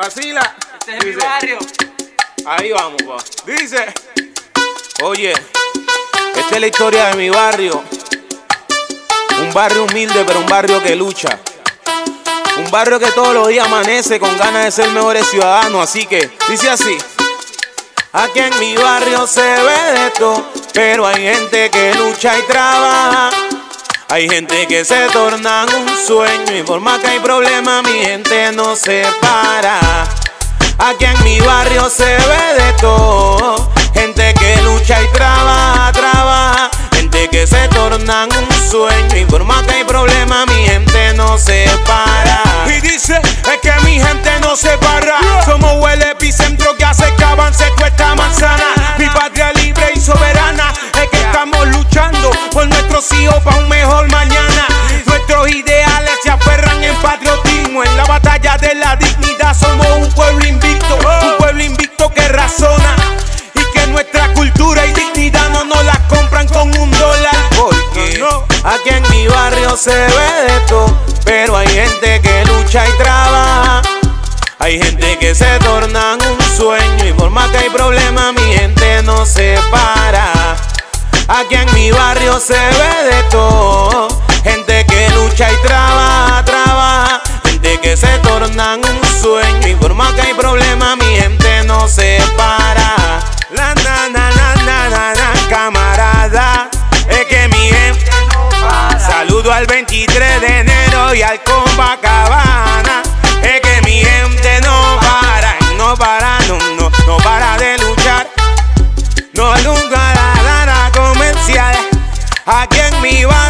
vacila. Este es mi barrio. Ahí vamos, pa. Dice, oye, esta es la historia de mi barrio. Un barrio humilde, pero un barrio que lucha. Un barrio que todos los días amanece con ganas de ser mejores ciudadanos. Así que, dice así. Aquí en mi barrio se ve de todo, pero hay gente que lucha y trabaja. Hay gente que se torna un sueño y por más que hay problemas mi gente no se para. Aquí en mi barrio se ve de todo, gente que lucha y trabaja, trabaja. Gente que se torna un sueño y por más que hay problemas mi gente barrio se ve de todo, pero hay gente que lucha y trabaja. Hay gente que se torna un sueño y por más que hay problemas mi gente no se para. Aquí en mi barrio se ve de todo, gente que lucha y trabaja. Al 23 de enero y al Copacabana. Es que mi gente no para, no para, no, no, no para de luchar. No nunca la nada comercial. Aquí en mi barrio